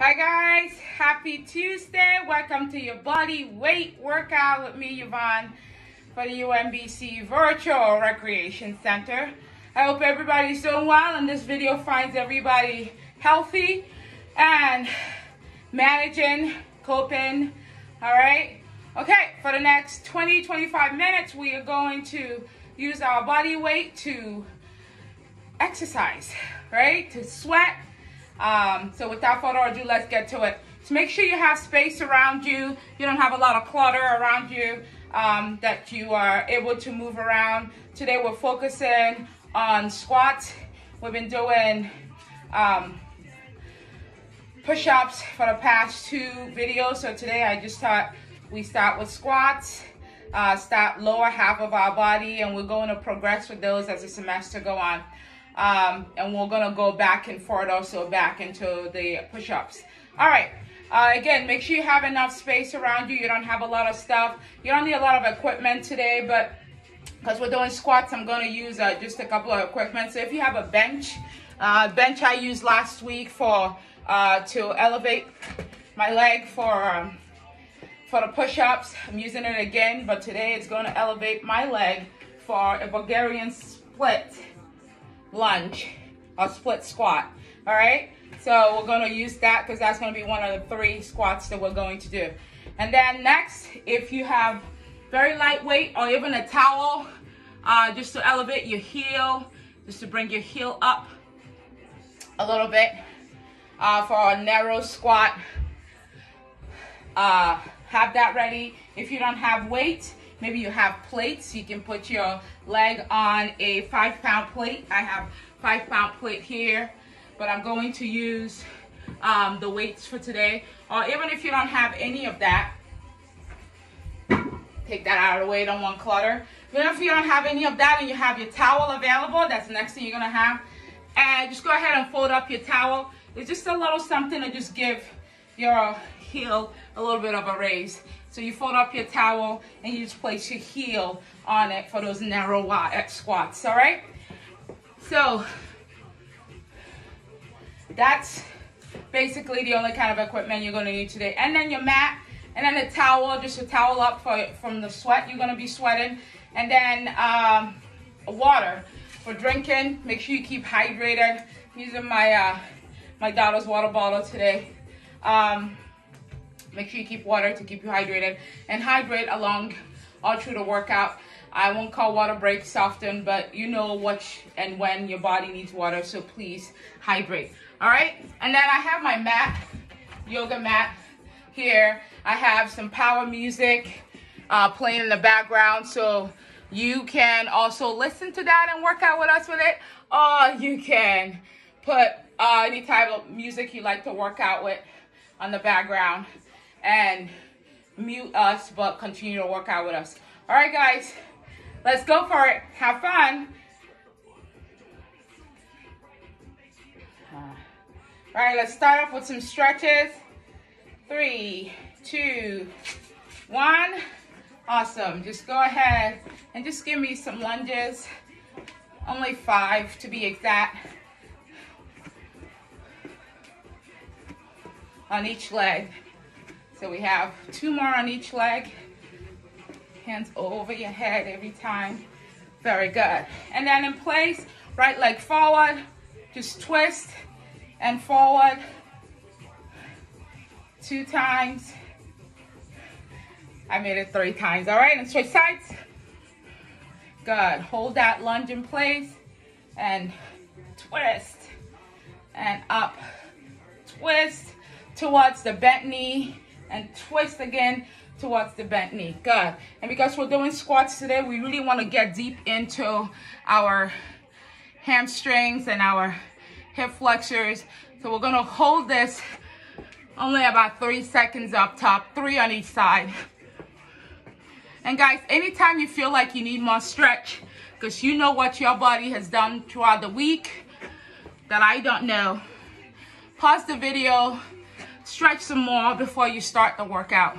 Hi guys, happy Tuesday. Welcome to your body weight workout with me, Yvonne, for the UMBC Virtual Recreation Center. I hope everybody's doing well and this video finds everybody healthy and managing, coping, all right? Okay, for the next 20, 25 minutes, we are going to use our body weight to exercise, right? To sweat. Um, so without further ado, let's get to it. So make sure you have space around you. You don't have a lot of clutter around you um, that you are able to move around. Today we're focusing on squats. We've been doing um, push-ups for the past two videos. So today I just thought we start with squats, uh, start lower half of our body, and we're going to progress with those as the semester go on. Um, and we're gonna go back and forth also back into the push-ups. All right, uh, again, make sure you have enough space around you. You don't have a lot of stuff. You don't need a lot of equipment today, but because we're doing squats, I'm gonna use uh, just a couple of equipment. So if you have a bench, uh, bench I used last week for uh, to elevate my leg for um, for the push-ups. I'm using it again, but today it's gonna elevate my leg for a Bulgarian split lunge or split squat. All right, so we're gonna use that because that's gonna be one of the three squats that we're going to do. And then next, if you have very lightweight or even a towel, uh, just to elevate your heel, just to bring your heel up a little bit uh, for a narrow squat. Uh, have that ready. If you don't have weight, maybe you have plates, you can put your leg on a five pound plate. I have five pound plate here, but I'm going to use um, the weights for today. Or even if you don't have any of that, take that out of the way, don't want clutter. Even if you don't have any of that and you have your towel available, that's the next thing you're gonna have. And just go ahead and fold up your towel. It's just a little something to just give your heel a little bit of a raise. So you fold up your towel and you just place your heel on it for those narrow wide squats, all right? So that's basically the only kind of equipment you're gonna need today. And then your mat, and then a towel, just a towel up for from the sweat you're gonna be sweating. And then um, water for drinking. Make sure you keep hydrated. I'm using my, uh, my daughter's water bottle today. Um, Make sure you keep water to keep you hydrated and hydrate along all through the workout. I won't call water breaks often, but you know what and when your body needs water, so please hydrate. All right, and then I have my mat, yoga mat here. I have some power music uh, playing in the background, so you can also listen to that and work out with us with it, or you can put uh, any type of music you like to work out with on the background and mute us, but continue to work out with us. All right, guys, let's go for it. Have fun. All right, let's start off with some stretches. Three, two, one. Awesome. Just go ahead and just give me some lunges. Only five to be exact. On each leg. So we have two more on each leg. Hands over your head every time. Very good. And then in place, right leg forward, just twist and forward. Two times. I made it three times, all right? And switch sides. Good, hold that lunge in place and twist and up, twist towards the bent knee and twist again towards the bent knee. Good. And because we're doing squats today, we really want to get deep into our hamstrings and our hip flexors. So we're going to hold this only about three seconds up top, three on each side. And guys, anytime you feel like you need more stretch, because you know what your body has done throughout the week that I don't know, pause the video, stretch some more before you start the workout.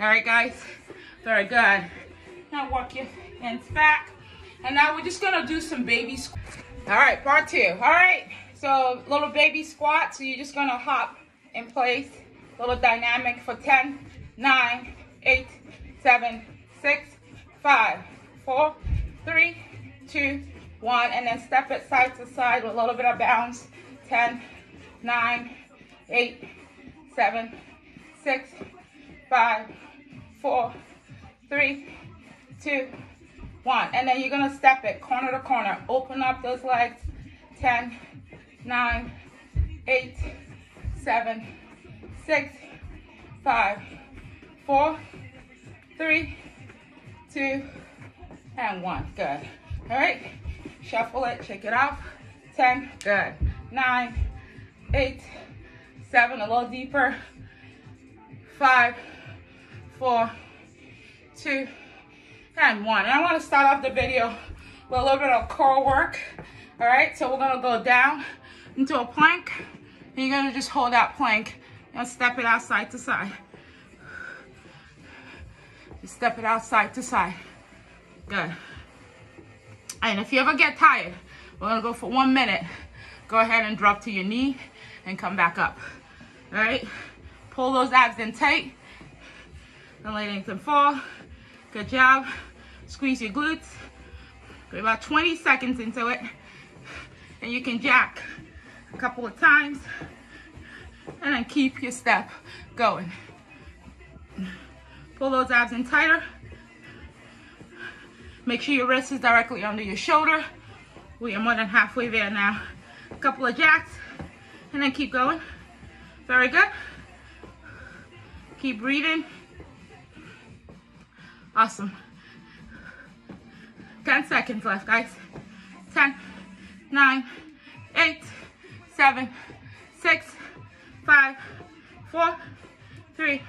All right, guys? Very good. Now walk your hands back. And now we're just gonna do some baby squats. All right, part two. All right, so little baby squat. So you're just gonna hop in place. Little dynamic for 10, 9, 8, 7, 6, 5, 4, 3, 2, 1. And then step it side to side with a little bit of bounce. 10, 9, 8, 7, 6, 5, 4, 3, 2, 1. And then you're to step it corner to corner. Open up those legs. 10, 9, 8, 7, 6, 5, 4, 3, 2, and 1. Good. All right. Shuffle it. Shake it off. 10. Good. 9, 8, 7. A little deeper. 5, 4, 2, and 1. And I want to start off the video with a little bit of core work. All right. So we're to go down into a plank. And you're to just hold that plank and step it out side to side. Just step it out side to side. Good. And if you ever get tired, we're gonna go for one minute. Go ahead and drop to your knee and come back up. All right? Pull those abs in tight. Don't let anything fall. Good job. Squeeze your glutes. Go about 20 seconds into it. And you can jack a couple of times. And then keep your step going. Pull those abs in tighter. Make sure your wrist is directly under your shoulder. We are more than halfway there now. A couple of jacks, and then keep going. Very good. Keep breathing. Awesome. 10 seconds left, guys. 10, 9, 8, 7, 6, 5, 4, 3,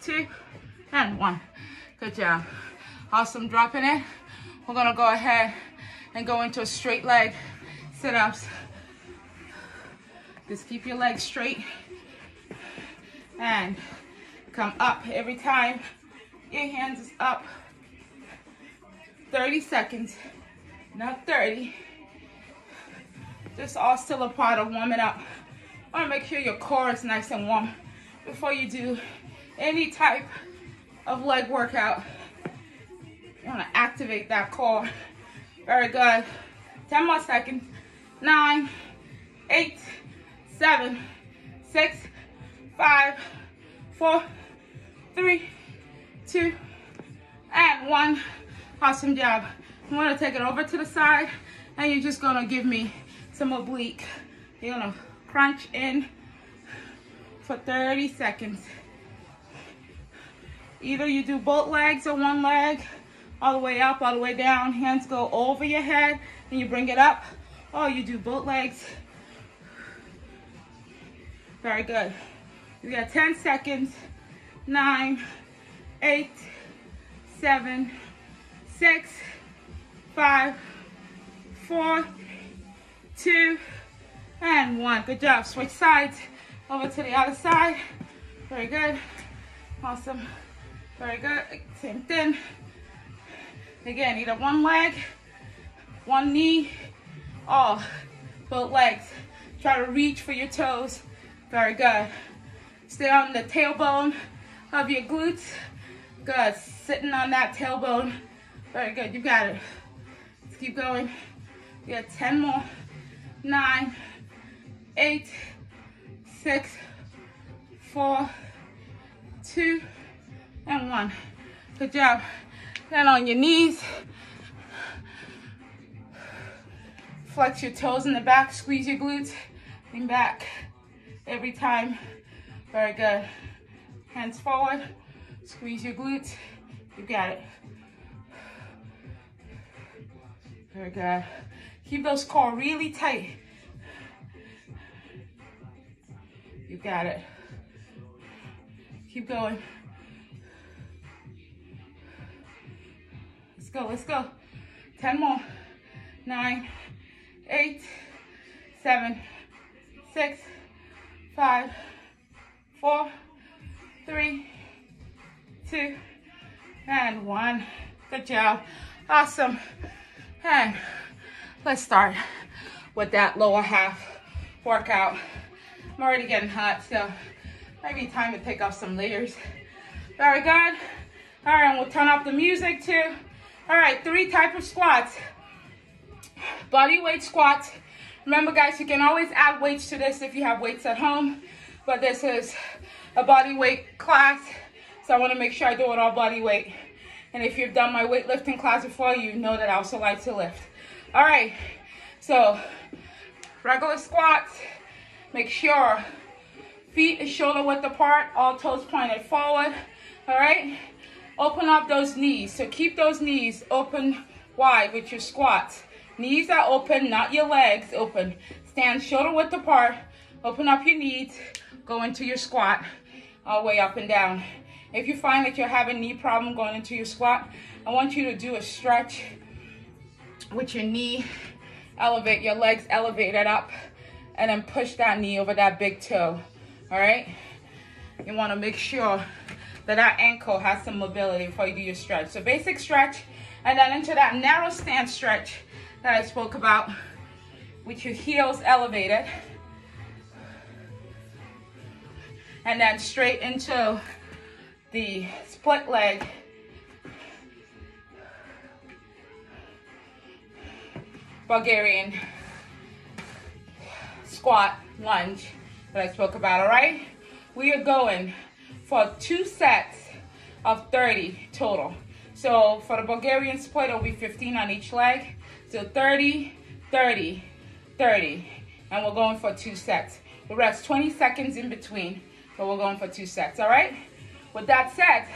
2, and 1. Good job. Awesome, dropping it. We're gonna go ahead and go into a straight leg sit-ups. Just keep your legs straight and come up every time your hands is up. 30 seconds, not 30. Just all still a part of warming up. I Wanna make sure your core is nice and warm before you do any type of leg workout. You wanna activate that core. Very good. 10 more seconds. Nine, eight, seven, six, five, four, three, two, and one. Awesome job. I'm gonna take it over to the side and you're just gonna give me some oblique. You're gonna crunch in for 30 seconds. Either you do both legs or one leg, all the way up, all the way down. Hands go over your head and you bring it up. Or you do both legs. Very good. You got 10 seconds. Nine, eight, seven, six, five, four, two, and one. Good job. Switch sides over to the other side. Very good. Awesome. Very good. Same thing. Again, either one leg, one knee, or both legs. Try to reach for your toes. Very good. Stay on the tailbone of your glutes. Good. Sitting on that tailbone. Very good. You got it. Let's keep going. We got 10 more. Nine, eight, six, four, two, and one. Good job. Then on your knees. Flex your toes in the back, squeeze your glutes, lean back every time. Very good. Hands forward, squeeze your glutes. You got it. Very good. Keep those core really tight. You got it. Keep going. Let's go, let's go. 10 more. Nine, eight, seven, six, five, four, three, two, and one. Good job. Awesome. And let's start with that lower half workout. I'm already getting hot, so maybe time to take off some layers. Very good. All right, and we'll turn off the music too. All right, three type of squats. Body weight squats. Remember guys, you can always add weights to this if you have weights at home, but this is a body weight class, so I wanna make sure I do it all body weight. And if you've done my weightlifting class before, you know that I also like to lift. All right, so regular squats, make sure feet is shoulder width apart, all toes pointed forward, all right? Open up those knees, so keep those knees open wide with your squats. Knees are open, not your legs open. Stand shoulder width apart, open up your knees, go into your squat, all the way up and down. If you find that you're having knee problem going into your squat, I want you to do a stretch with your knee, elevate your legs elevated up, and then push that knee over that big toe, all right? You wanna make sure that that ankle has some mobility before you do your stretch. So basic stretch, and then into that narrow stance stretch that I spoke about with your heels elevated. And then straight into the split leg. Bulgarian squat lunge that I spoke about, all right? We are going for two sets of 30 total. So for the Bulgarian split, it'll be 15 on each leg. So 30, 30, 30. And we're going for two sets. We'll rest 20 seconds in between, but we're going for two sets, all right? With that said,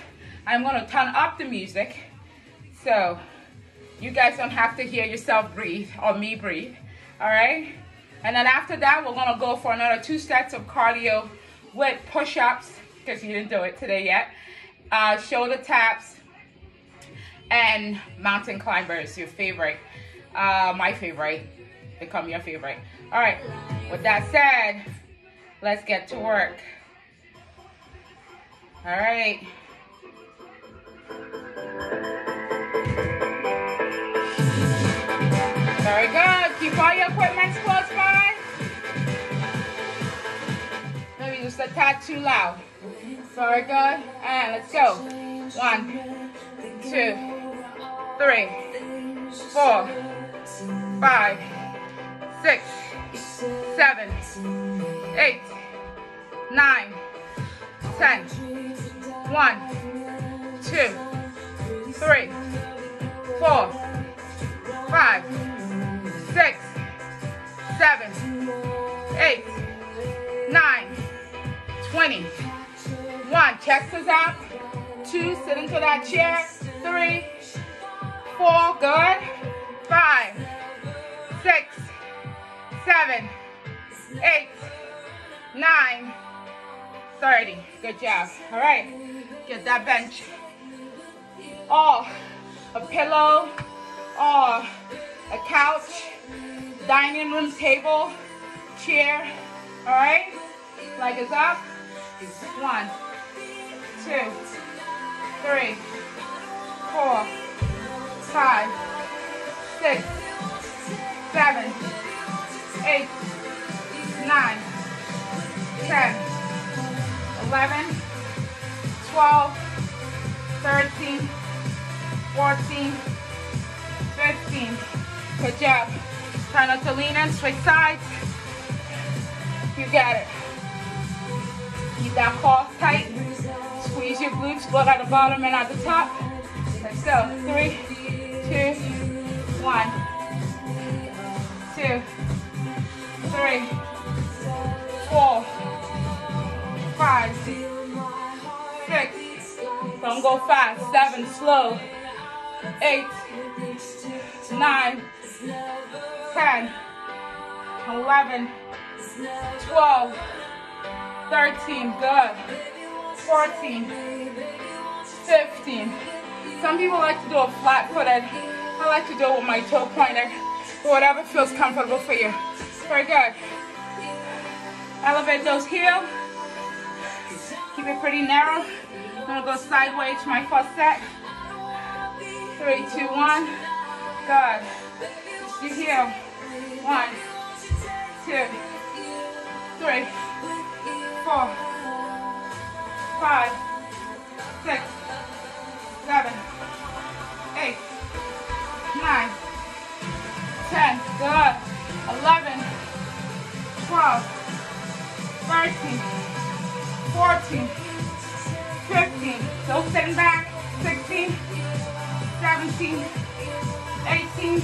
I'm gonna turn up the music so you guys don't have to hear yourself breathe or me breathe, all right? And then after that, we're gonna go for another two sets of cardio with push-ups, because you didn't do it today yet, uh, shoulder taps, and mountain climbers, your favorite, uh, my favorite, become your favorite. All right, with that said, let's get to work. All right. Very good. Keep all your equipment close by. Maybe just a tad too loud. Very good. And let's go. One, two, three, four, five, six, seven, eight, nine, ten. One, two, three, four, five, six, seven, eight, nine, twenty. One, chest is up. Two, sit into that chair. Three, four, good. Five, six, seven, eight, nine, 30. Good job. All right. Get that bench. Or a pillow or a couch, dining room table, chair. All right. Leg is up. One, two, three, four, five, six, seven, eight, nine, ten. 11, 12, 13, 14, 15. Good job. Try not to lean in, switch sides. You got it. Keep that core tight. Squeeze your glutes, both at the bottom and at the top. Let's go. Three, two, one, two, three, four, five, six, don't go fast, seven, slow, eight, nine, ten, eleven, twelve, thirteen, good, fourteen, fifteen. Some people like to do a flat footed. I like to do it with my toe pointer, whatever feels comfortable for you. Very good. Elevate those heels. Keep it pretty narrow. I'm gonna go sideways to my first set. Three, two, one. Good. You heel. One, two, three, four, five, six, seven, eight, nine, ten, good, eleven, twelve, thirteen, fourteen, fifteen, still sitting back, sixteen, seventeen, eighteen,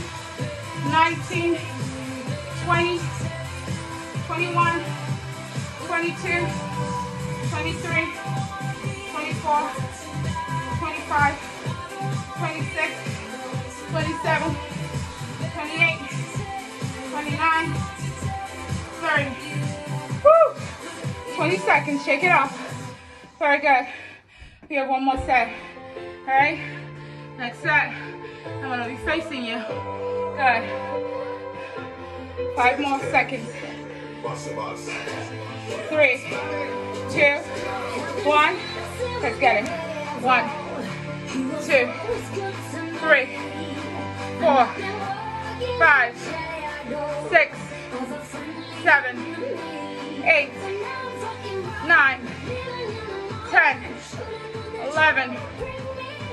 nineteen, twenty, twenty-one, twenty-two, twenty-three, twenty-four, twenty-five, twenty-six, twenty-seven, twenty-eight, twenty-nine, thirty. Woo! 20 seconds, shake it off. Very good. We have one more set. All right? Next set, I'm gonna be facing you. Good. Five more seconds. Three, two, one. Let's get it. One, two, three, four, five, six, seven, eight, nine, ten, eleven,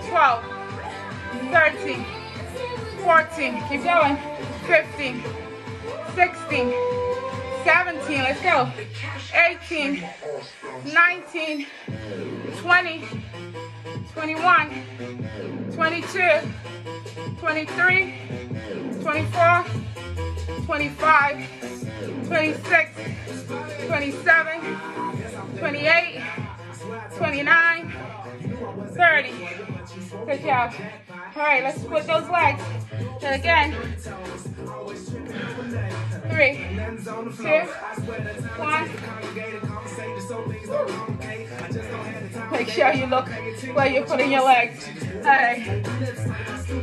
twelve, thirteen, fourteen. Keep going. Fifteen, sixteen, seventeen. Let's go. Eighteen, nineteen, twenty, twenty-one, twenty-two, twenty-three, twenty-four, twenty-five. 26, 27, 28, 29, 30. Good job. All right, let's split those legs. And again. Three, two, one. Make sure you look where you're putting your legs. All right.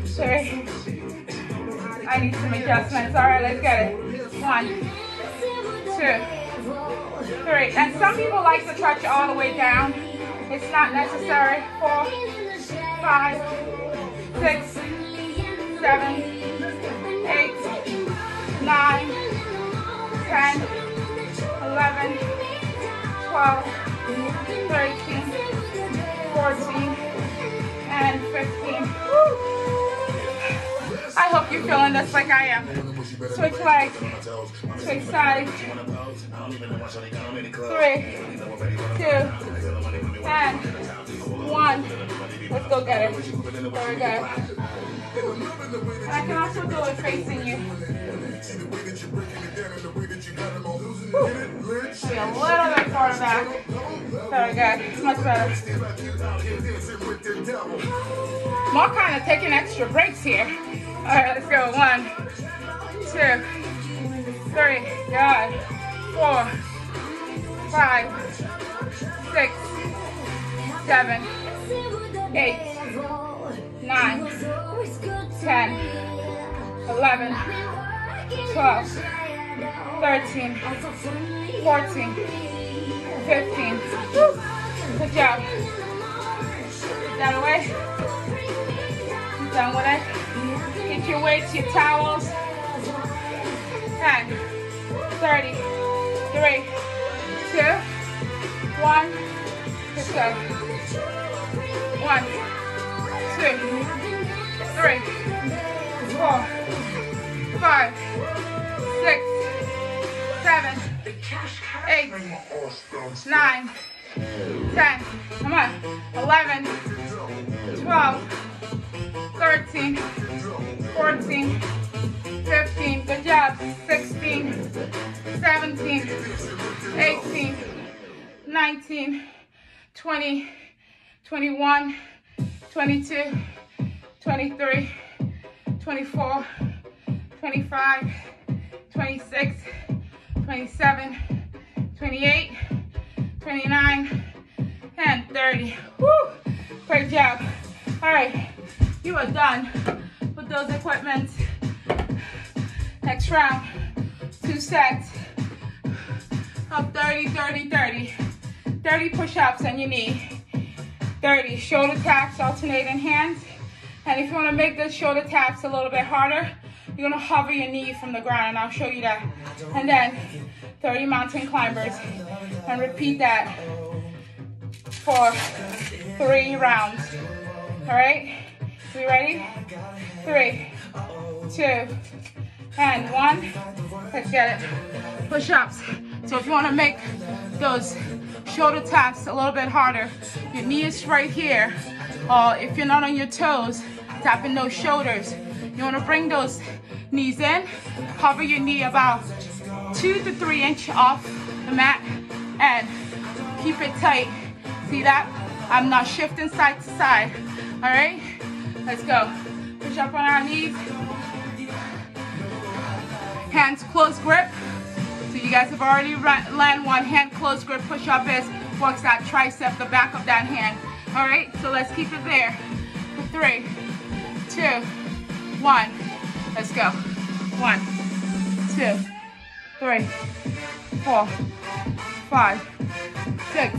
Three. I need some adjustments. All right, let's get it. One, two, three. And some people like to touch all the way down. It's not necessary. Four, five, six, feeling this like I am. Switch legs. Switch sides. Three, two, and one. Let's go get it. Very good. And I can also do it facing you. Whew. Be a little bit farther back. Very good. It's much better. More kind of taking extra breaks here. All right, let's go. One, two, three, good. Four, five, six, seven, eight, nine, ten, eleven, twelve, thirteen, fourteen, fifteen. Good job. Down away. Down with it. Get your weights, your towels. 10, 30, 3, 2, 1. Let's go. 1, 2, 3, 4, 5, 6, 7, 8, 9, 10. Come on. 11, 12, 13, 14, 15, good job, 16, 17, 18, 19, 20, 21, 22, 23, 24, 25, 26, 27, 28, 29, and 30. Woo! Great job. All right, you are done those equipment. Next round, two sets of 30, 30, 30. 30 push-ups on your knee. 30 shoulder taps, alternating hands. And if you wanna make the shoulder taps a little bit harder, you're gonna hover your knee from the ground and I'll show you that. And then 30 mountain climbers. And repeat that for three rounds. All right, we ready? Three, two, and one. Let's get it. Push-ups. So if you wanna make those shoulder taps a little bit harder, your knee is right here. Or if you're not on your toes, tapping those shoulders. You wanna bring those knees in, cover your knee about two to three inch off the mat and keep it tight. See that? I'm not shifting side to side. All right, let's go. Push up on our knees. Hands close grip. So you guys have already land one hand close grip push up is works that tricep, the back of that hand. All right, so let's keep it there. Three, two, one. Let's go. One, two, three, four, five, six,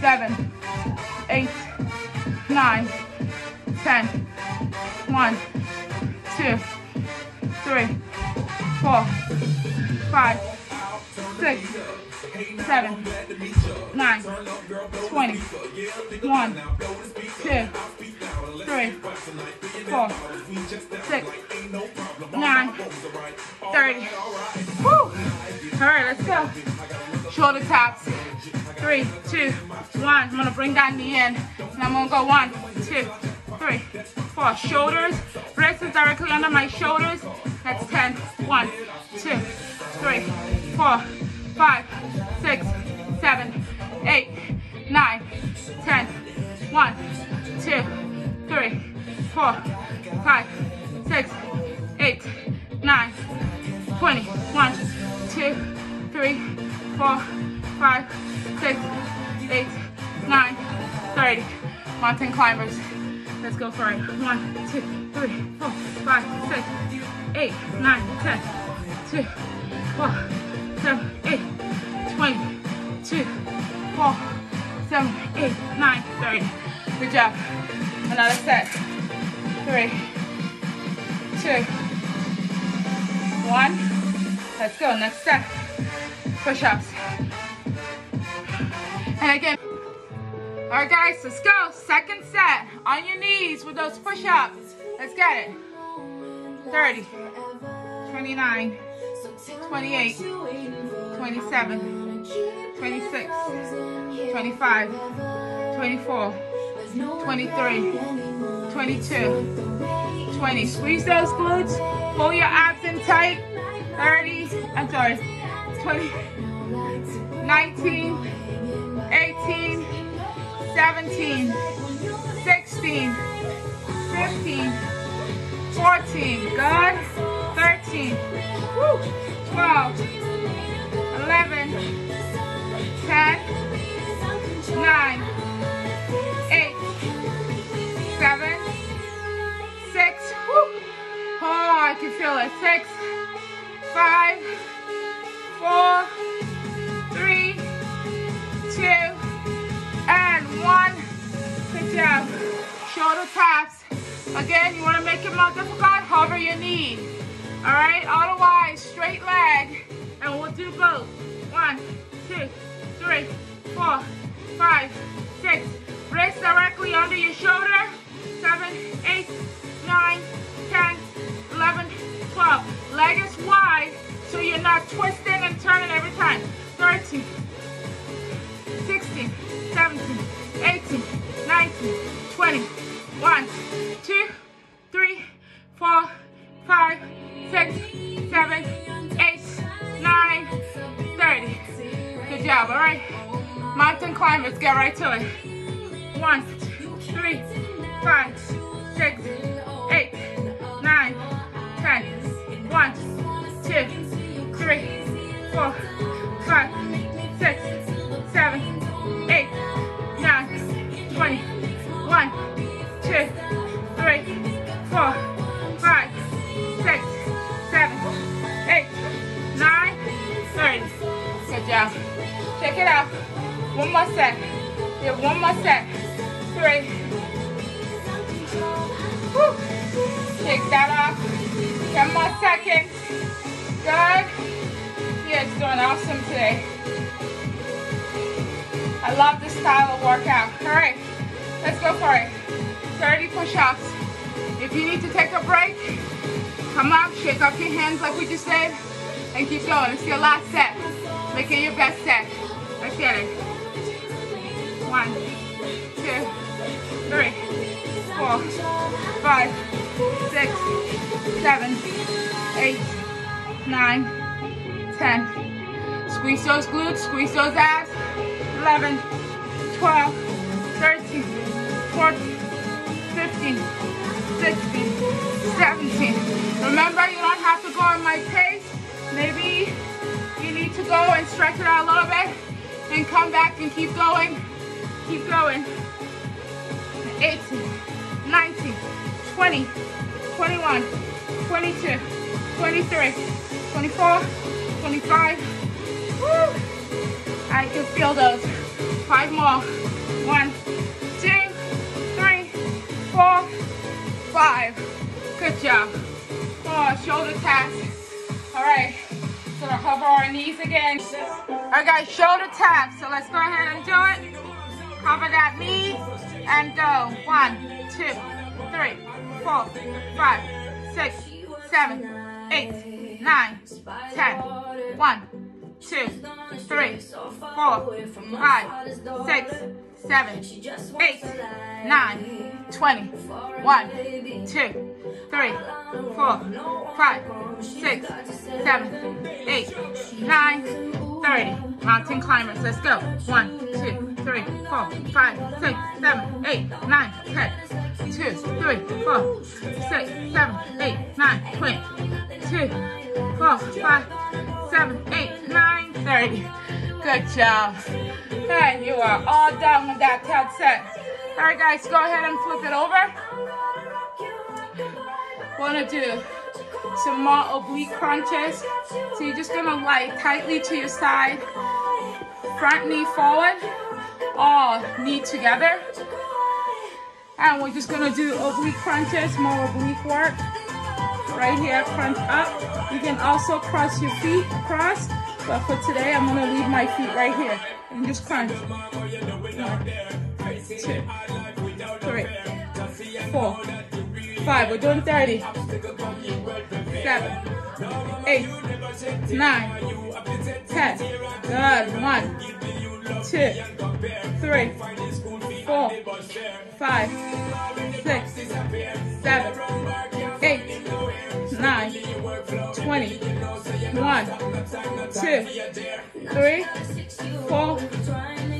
seven, eight, nine, ten. One, two, three, four, five, six, seven, nine, twenty. One, two, three, four, six, nine, thirty. Woo! All right, let's go. Shoulder taps. Three, two, one. I'm gonna bring that knee in. And I'm gonna go one, two, three, four. Shoulders, wrists is directly under my shoulders. That's 10. One, two, three, four, five, six, seven, eight, nine, ten. One, two, three, four, five, six, eight, nine, twenty. One, two, three, four, five, six, eight, nine, thirty. Mountain climbers. Let's go for it. One, two, three, four, five, six, eight, nine, ten, two, four, seven, eight, twenty, two, four, seven, eight, nine, thirty. Good job. Another set. Three, two, one. Let's go. Next set. Push-ups. And again. All right, guys, let's go. Second set. On your knees with those push-ups. Let's get it. 30, 29, 28, 27, 26, 25, 24, 23, 22, 20. Squeeze those glutes. Pull your abs in tight. 30, I'm sorry, 20, 19, 18, 17, 16, 15, 14, good, 13, woo, 12, 11, 10, 9, 8, 7, 6, woo. oh, I can feel it, 6, 5, 4, Taps. Again, you want to make it more difficult, hover your knee. All right, otherwise, straight leg. And we'll do both. One, two, three, four, five, six. Wrist directly under your shoulder. Seven, eight, nine, ten, eleven, twelve. Leg is wide, so you're not twisting and turning every time. 13, 16, 17, 18, 19, 20. One, two, three, four, five, six, seven, eight, nine, 30. Good job, all right? Mountain climbers, get right to it. One, three, five, six, eight, nine, ten. One, two, three, four, five, six, seven, One more set. Yeah, one more set. Three. Woo. Take that off. Ten more seconds. Good. kids doing awesome today. I love this style of workout. All right, let's go for it. 30 push-ups. If you need to take a break, come up, shake off your hands like we just did, and keep going. It's your last set. Make it your best set. Let's get it. One, two, three, four, five, six, seven, eight, nine, ten. Squeeze those glutes, squeeze those abs. 11, 12, 13, 14, 15, 16, 17. Remember, you don't have to go on my pace. Maybe you need to go and stretch it out a little bit and come back and keep going. Keep going. 18, 19, 20, 21, 22, 23, 24, 25. Woo! I can feel those. Five more. One, two, three, four, five. Good job. Oh, shoulder taps. All right, so to hover our knees again. All right, guys, shoulder taps. So let's go ahead and do it. Cover that knee and go. One, two, three, four, five, six, seven, eight, nine, ten. One, two, three, four, five, six, seven, eight, nine, twenty, one, two, three, four, five, six, seven, eight, nine, thirty. Mountain climbers, let's go. One, two, three, four, five, six, seven, eight, nine, ten. Two, three, four, six, seven, eight, nine, twenty. Two, four, five, seven, eight, nine, thirty. Good job. And you are all done with that count set. All right, guys, go ahead and flip it over. Want to do some more oblique crunches. So you're just gonna lie tightly to your side, front knee forward, all knee together. And we're just gonna do oblique crunches, more oblique work. Right here, crunch up. You can also cross your feet across, but for today, I'm gonna leave my feet right here and just crunch. One, two, three, four, five. We're doing 30. Seven, eight, nine, ten. Good. One, two, three, four, five, six, seven, eight, nine, twenty. One, two, three, four,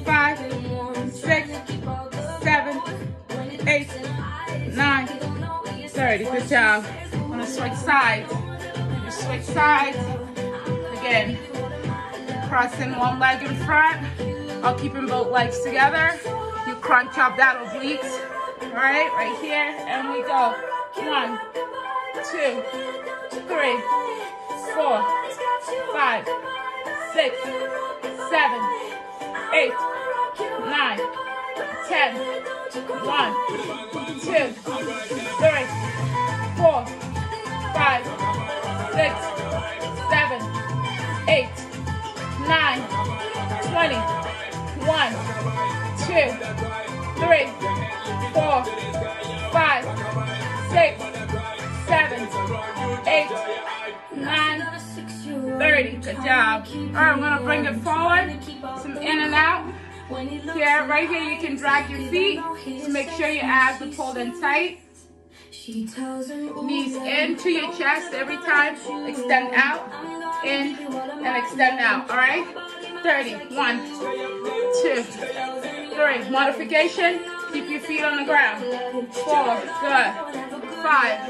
five, six, seven, eight, nine, thirty. Good job. I'm gonna switch sides. Switch sides. Again, crossing one leg in front. I'll keeping both legs together. You crunch up that obliques. All right, right here, and we go. One, two, three, four, five, six, seven, eight, nine, ten. One, two, three, three, four, five, six, seven, eight, nine, thirty. Good job. All right, I'm gonna bring it forward, some in and out. Here, right here, you can drag your feet to make sure your abs are pulled in tight. Knees into your chest every time. Extend out, in, and extend out. All right? 30. One, two, Modification. Keep your feet on the ground. Four. Good. Five,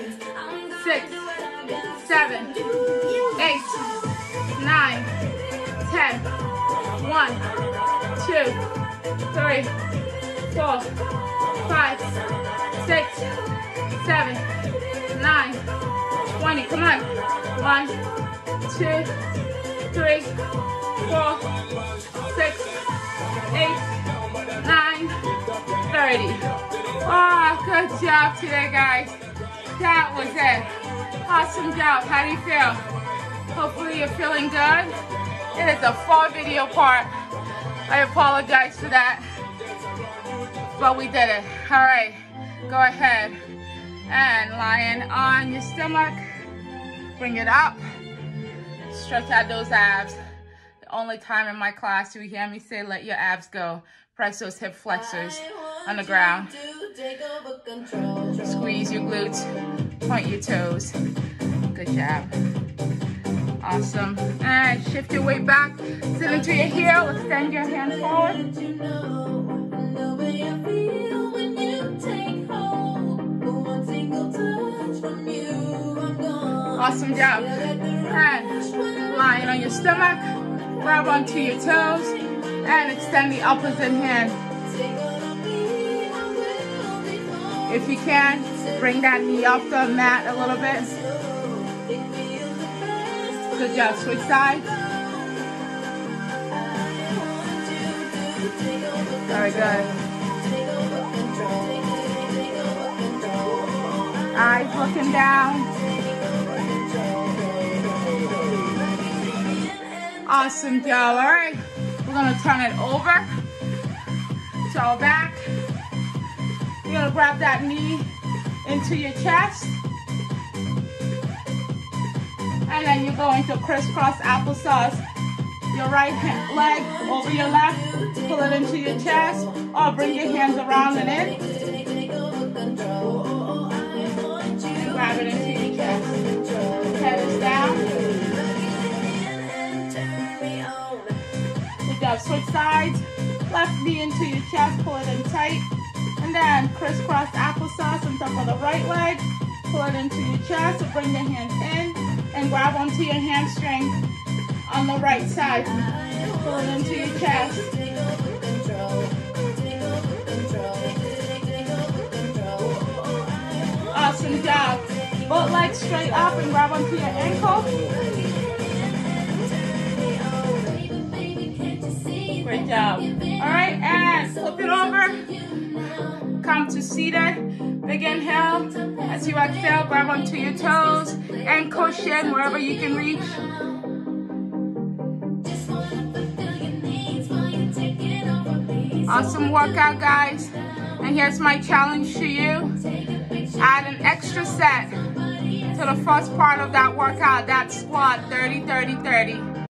six, seven, eight, nine, ten. One, two, three, four, five, six, seven, nine, twenty. Come on. One, two, three, four, six, eight, thirty. Oh, ah, good job today, guys. That was it. Awesome job. How do you feel? Hopefully you're feeling good. It is a fall video part. I apologize for that. But we did it. All right, go ahead and lying on your stomach. Bring it up. Stretch out those abs. The only time in my class you hear me say let your abs go. Press those hip flexors on the ground. Squeeze your glutes. Point your toes. Good job. Awesome. And shift your weight back. Sit into your heel. Extend your hand forward. Awesome job. And lying on your stomach. Grab onto your toes and extend the opposite hand. If you can, bring that knee off the mat a little bit. Good job. Switch sides. Very good. Eyes looking down. Awesome job. All right. We're gonna turn it over. So back. You're gonna grab that knee into your chest. And then you're going to crisscross applesauce. Your right hand, leg over your left, pull it into your chest, or bring your hands around and in. And grab it into your chest. Head is down. Good job. Switch sides. Left knee into your chest, pull it in tight. And then crisscross applesauce on top of the right leg. Pull it into your chest, bring your hands in and grab onto your hamstring on the right side. Pull it into your chest. Awesome job. Both legs straight up and grab onto your ankle. Great job. All right, and flip it over. Come to seated. Big inhale. As you exhale, grab onto your toes and cushion wherever you can reach. Awesome workout, guys. And here's my challenge to you. Add an extra set to the first part of that workout, that squat, 30, 30, 30.